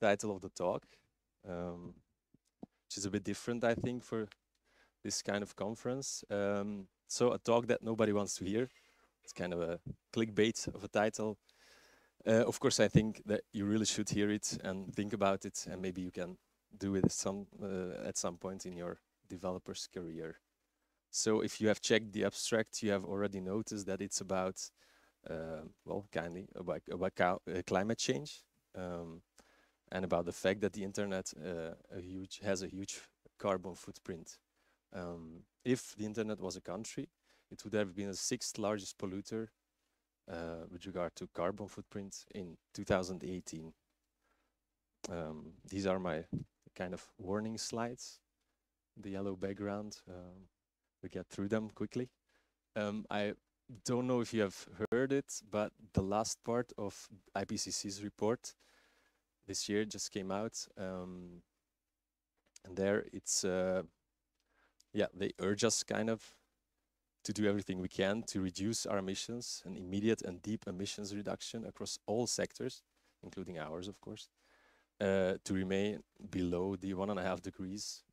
title of the talk, um, which is a bit different, I think, for this kind of conference. Um, so a talk that nobody wants to hear. It's kind of a clickbait of a title. Uh, of course, I think that you really should hear it and think about it, and maybe you can do it some uh, at some point in your developer's career. So if you have checked the abstract, you have already noticed that it's about, uh, well, kindly about, about uh, climate change um, and about the fact that the internet uh, a huge, has a huge carbon footprint. Um, if the internet was a country, it would have been the sixth largest polluter uh, with regard to carbon footprint in 2018. Um, these are my kind of warning slides, the yellow background. Um, we get through them quickly. Um, I don't know if you have heard it, but the last part of IPCC's report this year just came out. Um, and there it's, uh, yeah, they urge us kind of to do everything we can to reduce our emissions, an immediate and deep emissions reduction across all sectors, including ours, of course, uh, to remain below the one and a half degrees,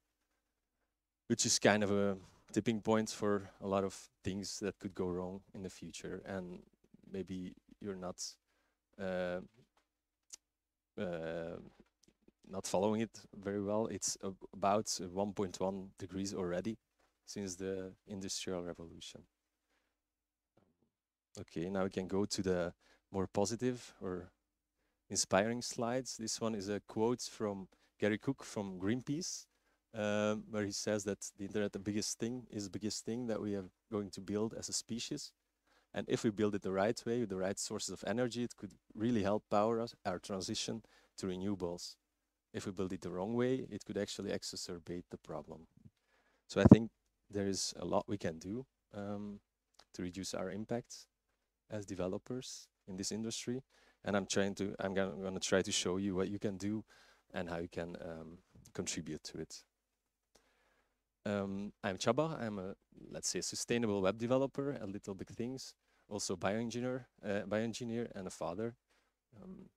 which is kind of a tipping point for a lot of things that could go wrong in the future. And maybe you're not uh, uh, not following it very well. It's about 1.1 degrees already since the Industrial Revolution. Okay, now we can go to the more positive or inspiring slides. This one is a quote from Gary Cook from Greenpeace, um, where he says that the internet, the biggest thing, is the biggest thing that we are going to build as a species. And if we build it the right way, with the right sources of energy, it could really help power us, our transition to renewables. If we build it the wrong way, it could actually exacerbate the problem. So I think there is a lot we can do um, to reduce our impact as developers in this industry. And I'm trying to, I'm going to try to show you what you can do and how you can um, contribute to it. Um, I'm Csaba. I'm a, let's say, a sustainable web developer at Little Big Things, also bioengineer, uh, bioengineer and a father. Um,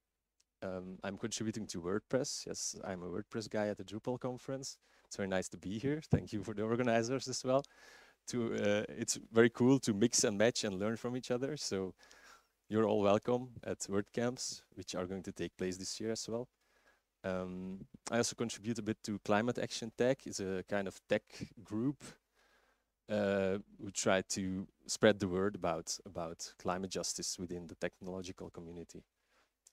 um, I'm contributing to WordPress. Yes, I'm a WordPress guy at the Drupal conference. It's very nice to be here. Thank you for the organizers as well. To uh, It's very cool to mix and match and learn from each other. So you're all welcome at WordCamps, which are going to take place this year as well. Um, I also contribute a bit to Climate Action Tech. It's a kind of tech group uh, who try to spread the word about, about climate justice within the technological community.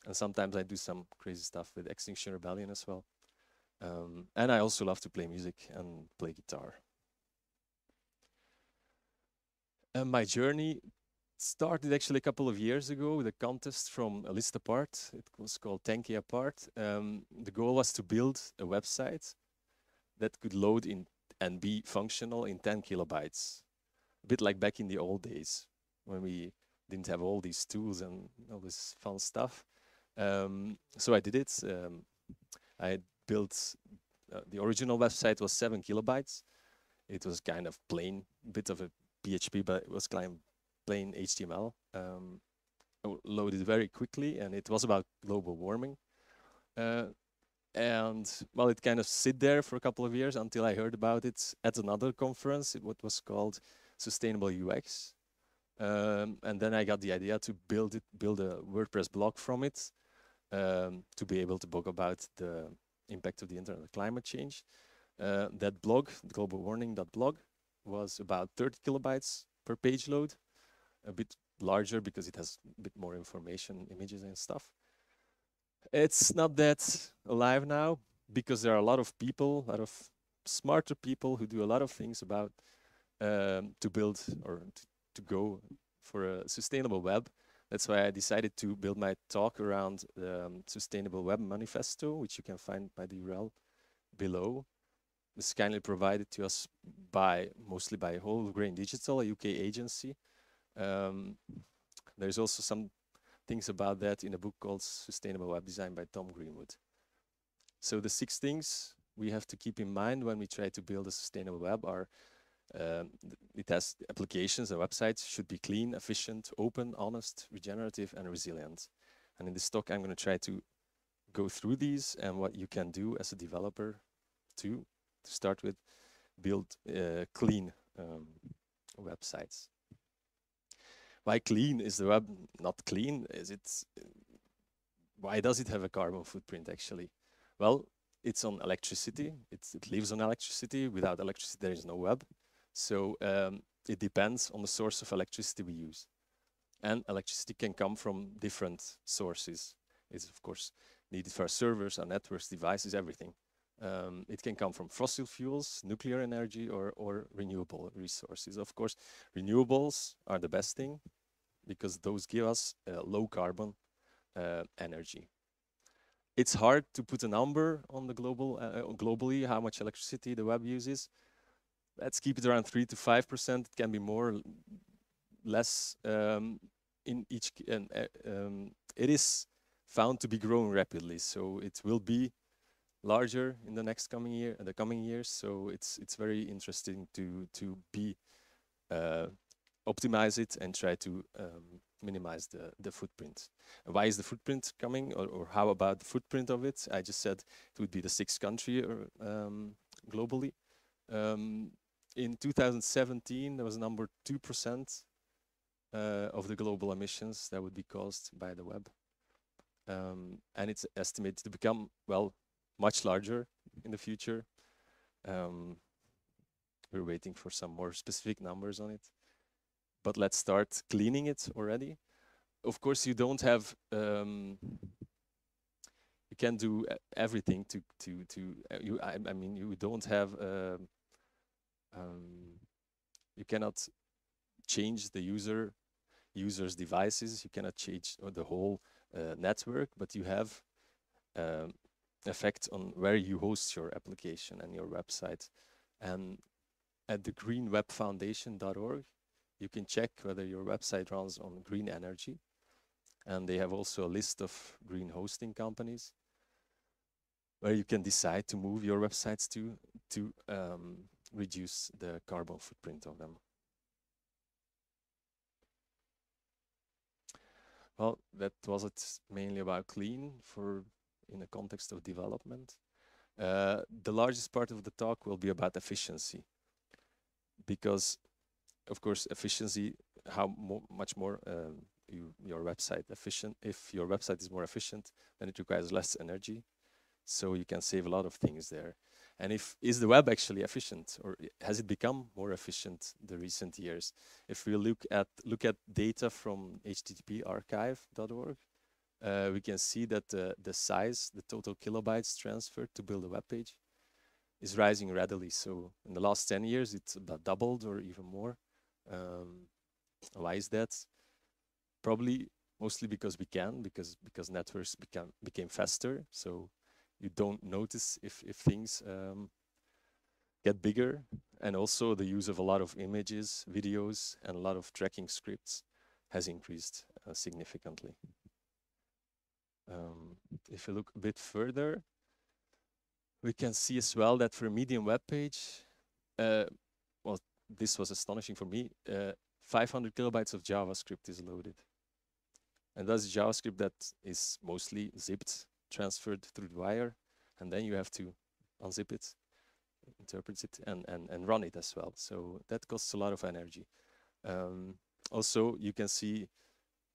And sometimes I do some crazy stuff with Extinction Rebellion as well. Um, and I also love to play music and play guitar. And my journey started actually a couple of years ago with a contest from a list apart. It was called 10K Apart. Um, the goal was to build a website that could load in and be functional in 10 kilobytes. A bit like back in the old days when we didn't have all these tools and all this fun stuff. Um, so I did it. Um, I built uh, the original website was seven kilobytes. It was kind of plain, bit of a PHP, but it was kind of plain HTML. Um, loaded very quickly, and it was about global warming. Uh, and well, it kind of sit there for a couple of years until I heard about it at another conference, what was called Sustainable UX. Um, and then I got the idea to build it, build a WordPress blog from it, um, to be able to talk about the impact of the internet climate change. Uh, that blog, global warning blog, was about 30 kilobytes per page load, a bit larger because it has a bit more information, images and stuff. It's not that alive now because there are a lot of people, a lot of smarter people who do a lot of things about um, to build or to, go for a sustainable web that's why I decided to build my talk around the um, Sustainable Web Manifesto, which you can find by the URL below. This kindly provided to us by mostly by Wholegrain Digital, a UK agency. Um, there's also some things about that in a book called Sustainable Web Design by Tom Greenwood. So the six things we have to keep in mind when we try to build a sustainable web are um, it has applications and websites should be clean, efficient, open, honest, regenerative, and resilient. And in this talk, I'm going to try to go through these and what you can do as a developer to, to start with, build uh, clean um, websites. Why clean is the web not clean? Is it? Why does it have a carbon footprint actually? Well, it's on electricity. It's, it lives on electricity. Without electricity, there is no web. So um, it depends on the source of electricity we use. And electricity can come from different sources. It's of course needed for servers, our networks, devices, everything. Um, it can come from fossil fuels, nuclear energy, or, or renewable resources. Of course, renewables are the best thing because those give us uh, low carbon uh, energy. It's hard to put a number on the global, uh, uh globally, how much electricity the web uses. Let's keep it around three to five percent. It can be more, less um, in each. And uh, um, it is found to be growing rapidly, so it will be larger in the next coming year, the coming years. So it's it's very interesting to to be uh, optimize it and try to um, minimize the the footprint. Why is the footprint coming, or, or how about the footprint of it? I just said it would be the sixth country or, um, globally. Um, in 2017, there was a number two percent uh, of the global emissions that would be caused by the web. Um, and it's estimated to become, well, much larger in the future. Um, we're waiting for some more specific numbers on it. But let's start cleaning it already. Of course, you don't have, um, you can do everything to, to, to uh, you, I, I, mean, you don't have, uh, um, you cannot change the user, user's devices. You cannot change the whole uh, network, but you have um, effect on where you host your application and your website. And at the greenwebfoundation.org, you can check whether your website runs on green energy. And they have also a list of green hosting companies where you can decide to move your websites to to um, reduce the carbon footprint of them. Well, that was it mainly about clean for in the context of development. Uh, the largest part of the talk will be about efficiency, because, of course, efficiency, how mo much more uh, you, your website efficient. If your website is more efficient, then it requires less energy, so you can save a lot of things there. And if is the web actually efficient, or has it become more efficient the recent years? If we look at look at data from httparchive.org, uh, we can see that the, the size, the total kilobytes transferred to build a web page is rising readily. So in the last 10 years, it's about doubled or even more. Um, why is that? Probably mostly because we can, because because networks became became faster. So you don't notice if if things um, get bigger, and also the use of a lot of images, videos, and a lot of tracking scripts has increased uh, significantly. Um, if you look a bit further, we can see as well that for a medium web page, uh, well, this was astonishing for me, uh, 500 kilobytes of JavaScript is loaded. And that's JavaScript that is mostly zipped, transferred through the wire, and then you have to unzip it, interpret it, and, and, and run it as well. So that costs a lot of energy. Um, also, you can see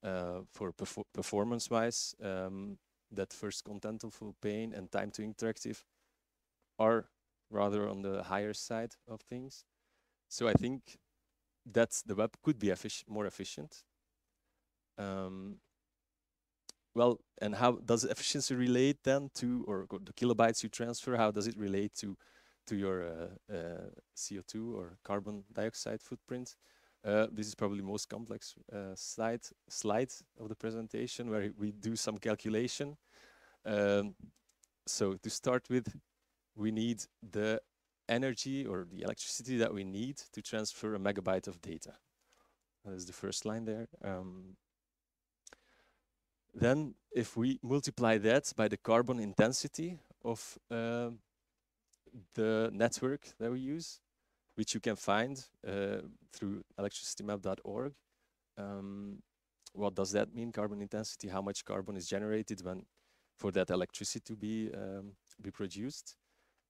for perfor performance-wise, um, that first contentful paint and time to interactive are rather on the higher side of things. So I think that the web could be effic more efficient. Um, well, and how does efficiency relate then to, or the kilobytes you transfer, how does it relate to, to your uh, uh, CO2 or carbon dioxide footprint? Uh, this is probably most complex uh, slide slide of the presentation where we do some calculation. Um, so to start with, we need the energy or the electricity that we need to transfer a megabyte of data. That is the first line there. Um, then if we multiply that by the carbon intensity of uh, the network that we use, which you can find uh, through electricitymap.org. Um, what does that mean, carbon intensity? How much carbon is generated when for that electricity to be um, be produced.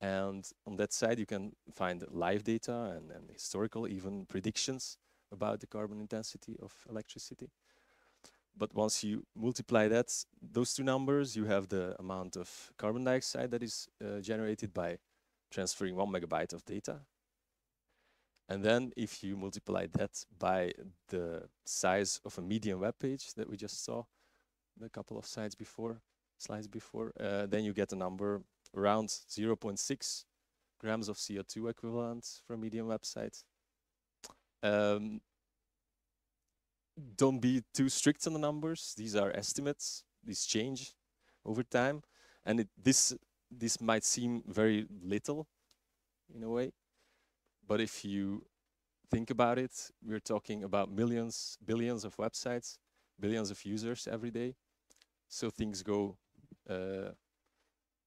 And on that side, you can find live data and, and historical, even predictions about the carbon intensity of electricity. But once you multiply that, those two numbers, you have the amount of carbon dioxide that is uh, generated by transferring one megabyte of data. And then if you multiply that by the size of a median web page that we just saw a couple of slides before, slides before, uh, then you get a number around 0.6 grams of CO2 equivalent for a median website. Um, don't be too strict on the numbers. These are estimates. These change over time. And it, this, this might seem very little in a way. But if you think about it, we're talking about millions, billions of websites, billions of users every day. So things go uh,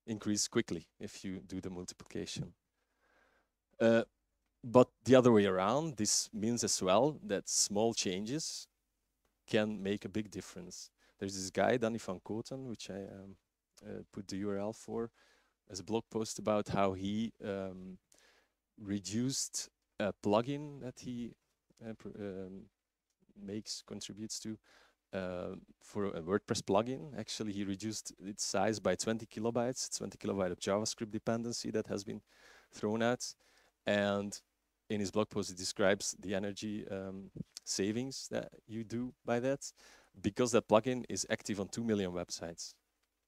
increase quickly if you do the multiplication. Uh, but the other way around, this means as well that small changes can make a big difference. There's this guy, Danny van Kooten, which I um, uh, put the URL for, as a blog post about how he um, reduced a plugin that he uh, um, makes, contributes to, uh, for a WordPress plugin. Actually, he reduced its size by 20 kilobytes, 20 kilobyte of JavaScript dependency that has been thrown out. And in his blog post, he describes the energy um, savings that you do by that because that plugin is active on 2 million websites.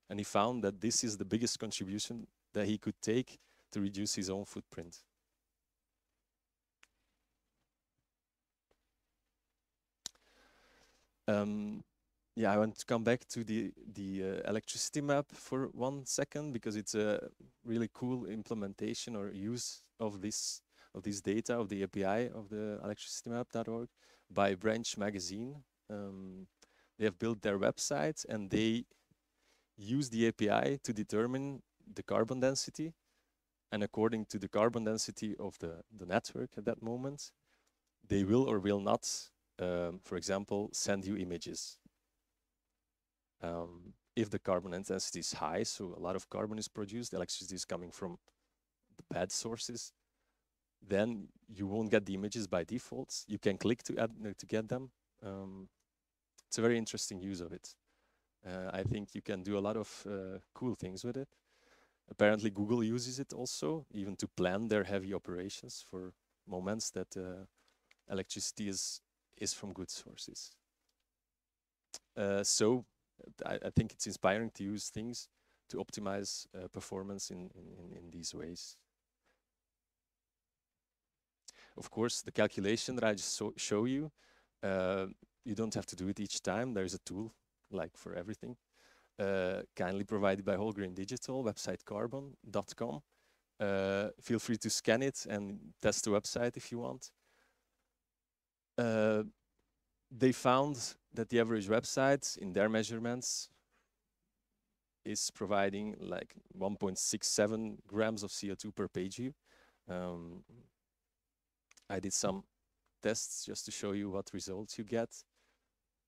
And he found that this is the biggest contribution that he could take to reduce his own footprint. Um, yeah, I want to come back to the the uh, electricity map for one second because it's a really cool implementation or use of this of this data of the API of the electricitymap.org by Branch Magazine. Um, they have built their website and they use the API to determine the carbon density. And according to the carbon density of the, the network at that moment, they will or will not, um, for example, send you images. Um, if the carbon intensity is high, so a lot of carbon is produced, electricity is coming from the bad sources, then you won't get the images by default. You can click to add to get them. Um, it's a very interesting use of it. Uh, I think you can do a lot of uh, cool things with it. Apparently, Google uses it also, even to plan their heavy operations for moments that uh, electricity is is from good sources. Uh, so, I, I, think it's inspiring to use things to optimize uh, performance in, in in these ways. Of course, the calculation that I just so show you, uh, you don't have to do it each time. There's a tool, like for everything, uh, kindly provided by Wholegrain Digital, websitecarbon.com. Uh, feel free to scan it and test the website if you want. Uh, they found that the average website in their measurements is providing like 1.67 grams of CO2 per page view. Um, I did some tests just to show you what results you get.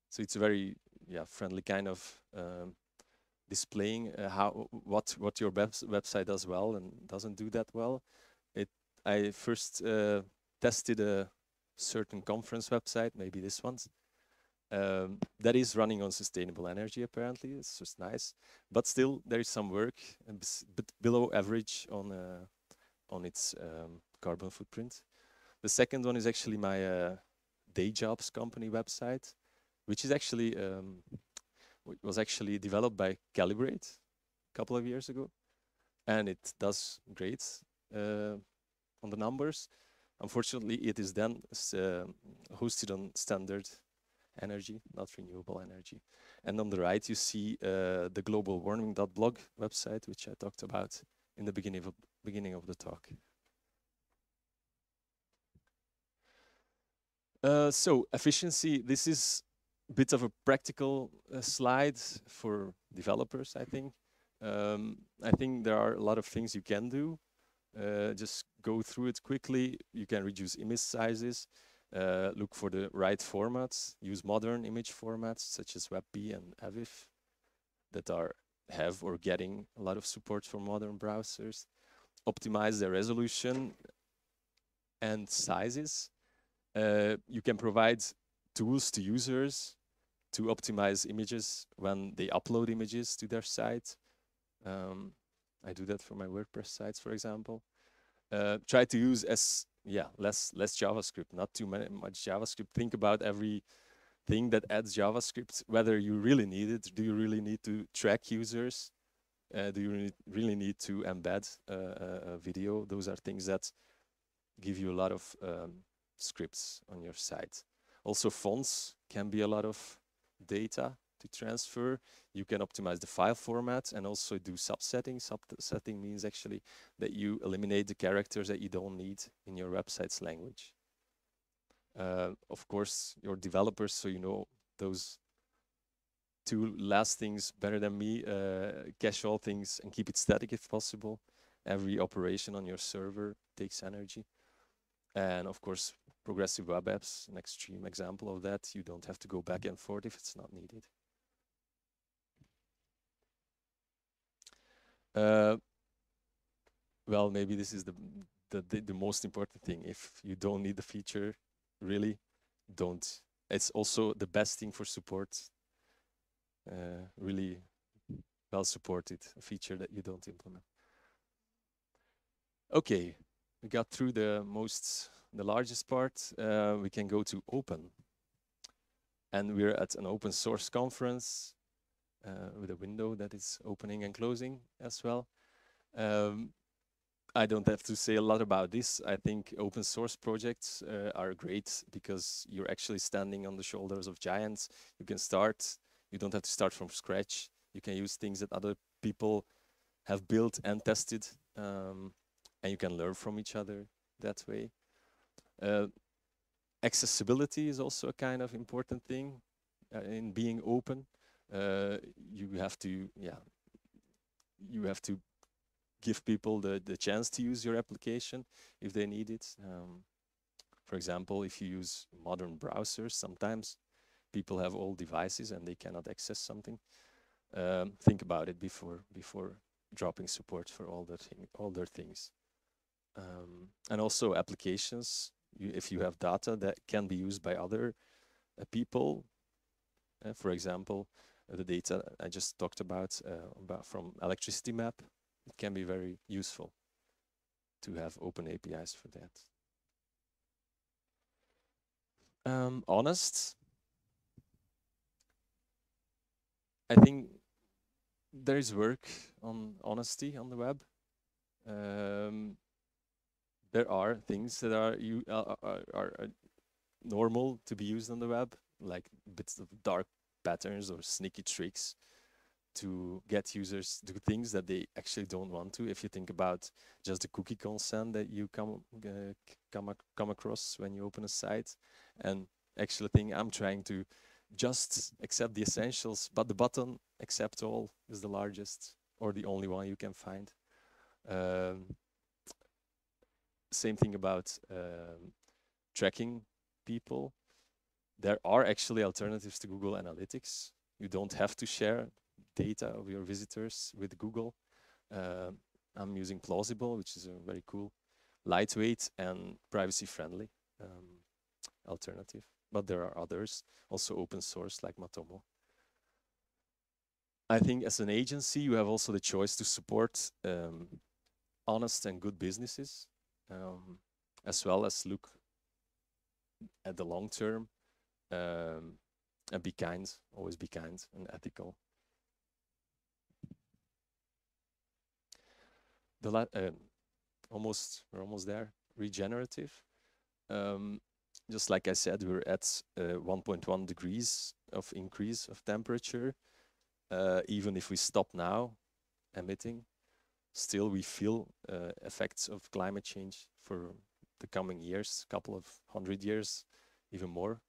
So it's a very yeah friendly kind of um, displaying uh, how what what your web website does well and doesn't do that well. It I first uh, tested a certain conference website, maybe this one, um, that is running on sustainable energy. Apparently, it's just nice, but still there is some work, below average on uh, on its um, carbon footprint. The second one is actually my uh, day jobs company website, which is actually um, was actually developed by Calibrate a couple of years ago, and it does great uh, on the numbers. Unfortunately, it is then uh, hosted on standard energy, not renewable energy. And on the right, you see uh, the globalwarning.blog website, which I talked about in the beginning of, beginning of the talk. Uh, so efficiency, this is a bit of a practical uh, slide for developers, I think. Um, I think there are a lot of things you can do. Uh, just go through it quickly. You can reduce image sizes, uh, look for the right formats, use modern image formats such as WebP and AVIF that are have or getting a lot of support for modern browsers. Optimize the resolution and sizes. Uh, you can provide tools to users to optimize images when they upload images to their site. Um, I do that for my WordPress sites, for example. Uh, try to use as yeah less less JavaScript, not too many, much JavaScript. Think about every thing that adds JavaScript, whether you really need it. Do you really need to track users? Uh, do you really, need to embed uh, a, video? Those are things that give you a lot of um, scripts on your site. Also, fonts can be a lot of data to transfer. You can optimize the file format and also do subsetting. Subsetting means actually that you eliminate the characters that you don't need in your website's language. Uh, of course, your developers, so you know those two last things better than me, uh, cache all things and keep it static if possible. Every operation on your server takes energy. And of course, progressive web apps, an extreme example of that. You don't have to go back and forth if it's not needed. Uh, well, maybe this is the, the, the, the most important thing. If you don't need the feature, really don't. It's also the best thing for support. Uh, really well supported, a feature that you don't implement. Okay, we got through the most the largest part, uh, we can go to open. And we're at an open source conference with a window that is opening and closing as well. Um, I don't have to say a lot about this. I think open source projects uh, are great because you're actually standing on the shoulders of giants. You can start, you don't have to start from scratch. You can use things that other people have built and tested, um, and you can learn from each other that way. Uh, accessibility is also a kind of important thing uh, in being open. Uh, you have to, yeah, you have to give people the, the chance to use your application if they need it. Um, for example, if you use modern browsers, sometimes people have old devices and they cannot access something. Um, think about it before before dropping support for all the thing, all their things. Um, and also applications you, if you have data that can be used by other uh, people, uh, for example, the data I just talked about, uh, about from electricity map, it can be very useful to have open APIs for that. Um, honest. I think there is work on honesty on the web. Um, there are things that are you uh, are, are, are, normal to be used on the web, like bits of dark patterns or sneaky tricks to get users to do things that they actually don't want to. If you think about just the cookie consent that you come uh, come ac come across when you open a site, and actually thing I'm trying to just accept the essentials, but the button accept all is the largest or the only one you can find. Um, same thing about um, tracking people. There are actually alternatives to Google Analytics. You don't have to share data of your visitors with Google. Uh, I'm using Plausible, which is a very cool, lightweight and privacy-friendly um, alternative. But there are others, also open source like Matomo. I think as an agency, you have also the choice to support um, honest and good businesses um, as well as look at the long term um, and be kind, always be kind and ethical. The la uh, almost we're almost there. Regenerative. Um, just like I said, we're at uh, 1.1 degrees of increase of temperature. Uh, even if we stop now emitting, still we feel uh, effects of climate change for the coming years, a couple of hundred years, even more.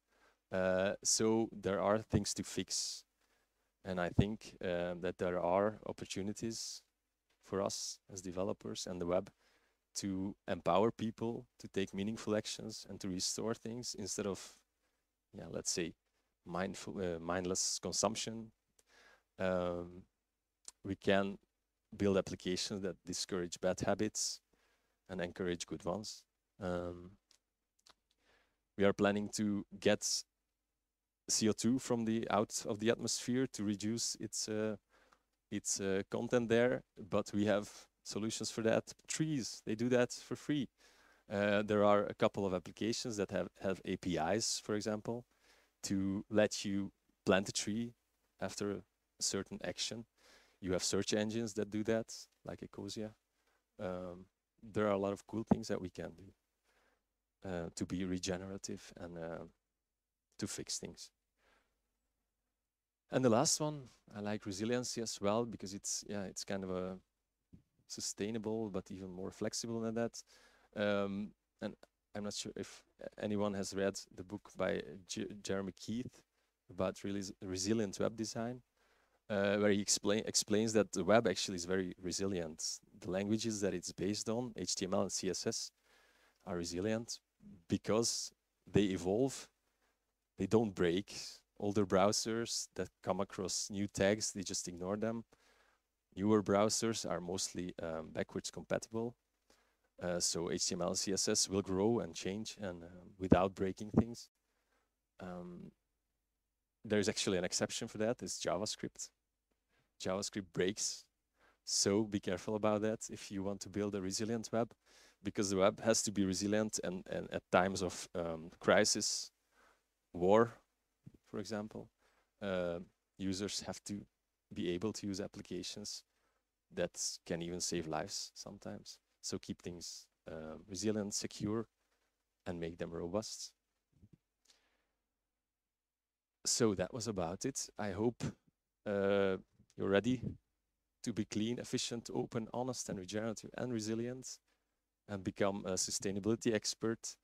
Uh, so there are things to fix. And I think um, that there are opportunities for us as developers and the web to empower people to take meaningful actions and to restore things instead of, yeah, let's say, mindful, uh, mindless consumption. Um, we can build applications that discourage bad habits and encourage good ones. Um, we are planning to get CO2 from the out of the atmosphere to reduce its uh, its uh, content there, but we have solutions for that. Trees, they do that for free. Uh, there are a couple of applications that have, have APIs, for example, to let you plant a tree after a certain action. You have search engines that do that, like Ecosia. Um, there are a lot of cool things that we can do uh, to be regenerative and uh, to fix things. And the last one, I like resiliency as well because it's yeah, it's kind of a sustainable but even more flexible than that. Um, and I'm not sure if anyone has read the book by J Jeremy Keith about res resilient web design, uh, where he explain explains that the web actually is very resilient. The languages that it's based on, HTML and CSS, are resilient because they evolve, they don't break. Older browsers that come across new tags, they just ignore them. Newer browsers are mostly um, backwards compatible. Uh, so HTML CSS will grow and change and uh, without breaking things. Um, there's actually an exception for that, it's JavaScript. JavaScript breaks, so be careful about that if you want to build a resilient web, because the web has to be resilient and, and at times of um, crisis, war, for example, uh, users have to be able to use applications that can even save lives sometimes. So keep things uh, resilient, secure, and make them robust. So that was about it. I hope uh, you're ready to be clean, efficient, open, honest, and regenerative and resilient, and become a sustainability expert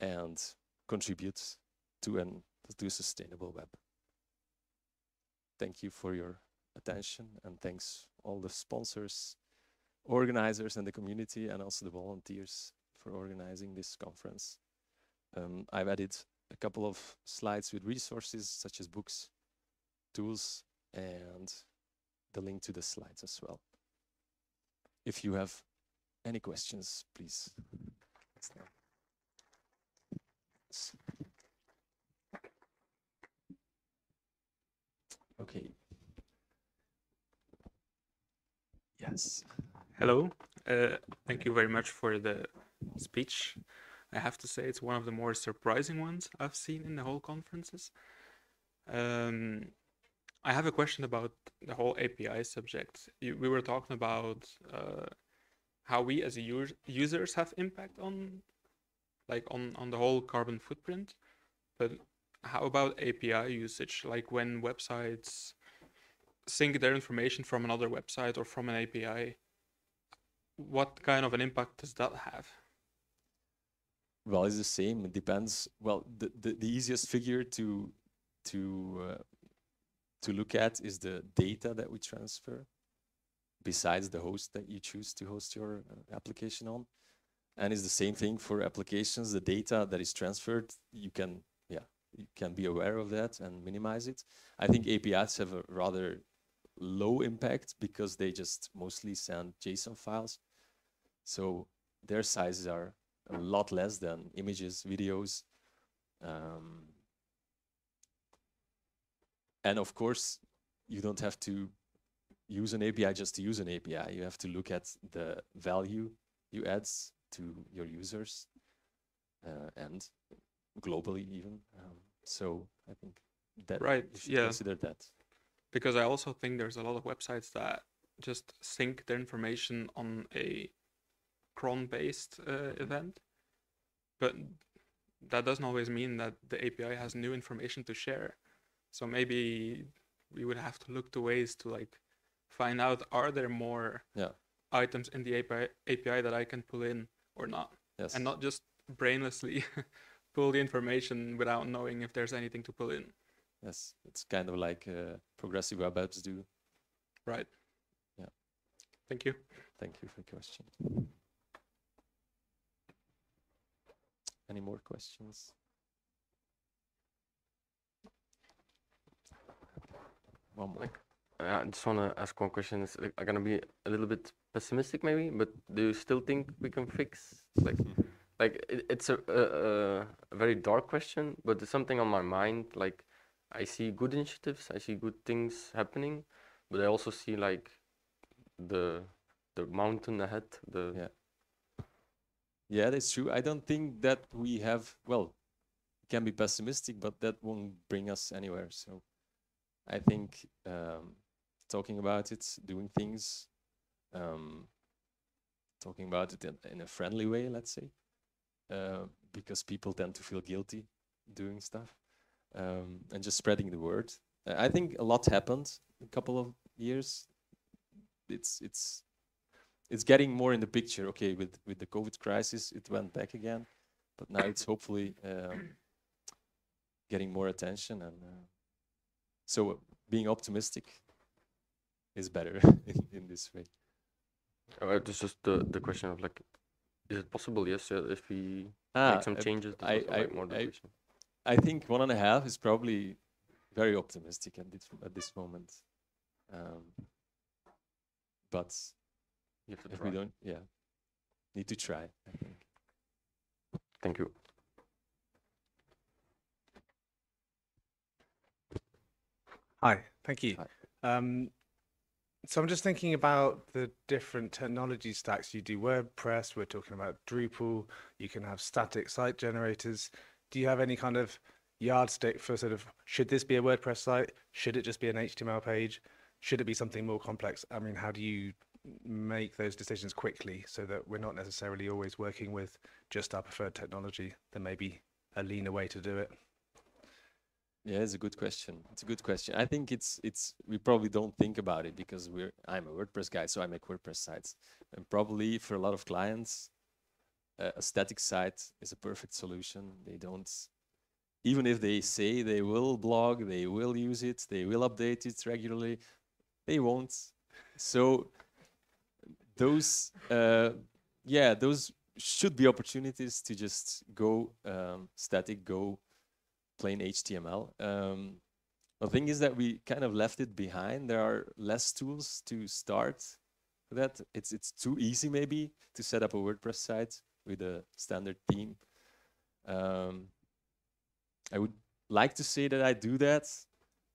and contribute to an to a sustainable web. Thank you for your attention and thanks all the sponsors, organizers and the community and also the volunteers for organizing this conference. Um, I've added a couple of slides with resources such as books, tools, and the link to the slides as well. If you have any questions, please. Okay. Yes. Hello. Uh, thank you very much for the speech. I have to say it's one of the more surprising ones I've seen in the whole conferences. Um, I have a question about the whole API subject. You, we were talking about uh, how we as us users have impact on, like on on the whole carbon footprint, but how about API usage? Like when websites sync their information from another website or from an API, what kind of an impact does that have? Well, it's the same. It depends. Well, the, the, the easiest figure to to uh, to look at is the data that we transfer besides the host that you choose to host your uh, application on. And it's the same thing for applications. The data that is transferred, you can, yeah, you can be aware of that and minimize it. I think APIs have a rather low impact because they just mostly send JSON files. So their sizes are a lot less than images, videos. Um, and of course, you don't have to use an API just to use an API. You have to look at the value you add to your users uh, and globally even. Um, so I think that right, yeah. consider that. Because I also think there's a lot of websites that just sync their information on a cron-based uh, mm-hmm. event, but that doesn't always mean that the API has new information to share. So maybe we would have to look to ways to like find out are there more yeah. items in the API, API that I can pull in or not, yes. and not just brainlessly pull the information without knowing if there's anything to pull in. Yes, it's kind of like uh, progressive web apps do. Right. Yeah. Thank you. Thank you for the question. Any more questions? One more. I just want to ask one question. It's like, gonna be a little bit pessimistic, maybe, but do you still think we can fix like, like it, it's a, a, a very dark question, but there's something on my mind. Like, I see good initiatives, I see good things happening, but I also see like the the mountain ahead. The Yeah. Yeah, that's true. I don't think that we have, well, can be pessimistic, but that won't bring us anywhere. So I think um, talking about it, doing things, um, talking about it in, in a friendly way, let's say, uh, because people tend to feel guilty doing stuff, um, and just spreading the word. Uh, I think a lot happened a couple of years. It's it's it's getting more in the picture. Okay, with with the COVID crisis, it went back again, but now it's hopefully um, getting more attention, and uh, so being optimistic is better in, in this way. uh, it's just the the question of like, is it possible? Yes, uh, if we Ah, make some uh, changes, I- I- I-. I think one and a half is probably very optimistic at this at this moment. Um, but You have to if try. we don't, yeah, need to try. I think. Thank you. Hi, thank you. Hi. Um, so I'm just thinking about the different technology stacks you do. WordPress, we're talking about Drupal, you can have static site generators. Do you have any kind of yardstick for sort of, should this be a WordPress site? Should it just be an HTML page? Should it be something more complex? I mean, how do you make those decisions quickly so that we're not necessarily always working with just our preferred technology? There may be a leaner way to do it. Yeah, it's a good question. It's a good question. I think it's it's we probably don't think about it because we're I'm a WordPress guy, so I make WordPress sites, and probably for a lot of clients, a static site is a perfect solution. They don't, even if they say they will blog, they will use it, they will update it regularly, they won't. So those, uh, yeah, those should be opportunities to just go um, static, go plain HTML. Um, the thing is that we kind of left it behind. There are less tools to start that. It's it's too easy maybe to set up a WordPress site with a standard theme. Um, I would like to say that I do that,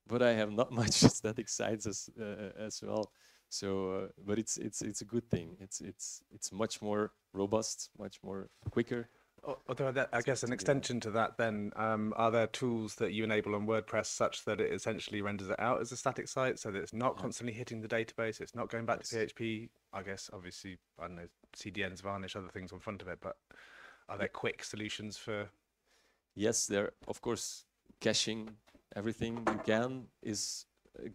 but I have not much static sites as uh, as well. So, uh, but it's it's it's a good thing. It's it's it's much more robust, much more quicker. Al- Although that, I guess an extension to that then, um, are there tools that you enable on WordPress such that it essentially renders it out as a static site so that it's not constantly hitting the database, it's not going back Yes. to PHP? I guess obviously, I don't know, CDNs, Varnish, other things on front of it, but are there quick solutions for yes, there of course caching everything you can is a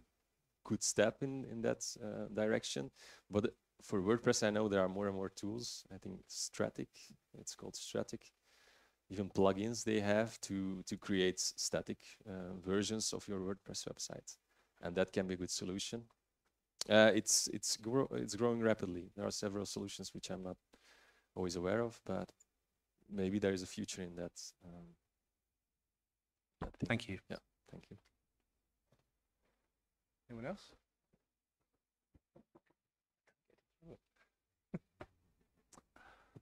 good step in in that uh, direction. But for WordPress, I know there are more and more tools. I think Strattic, it's called Strattic. Even plugins they have to to create static uh, versions of your WordPress website, and that can be a good solution. Uh, it's it's grow it's growing rapidly. There are several solutions which I'm not always aware of, but maybe there is a future in that. Um, that thing. Thank you. Yeah, thank you. Anyone else?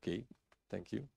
Okay, thank you.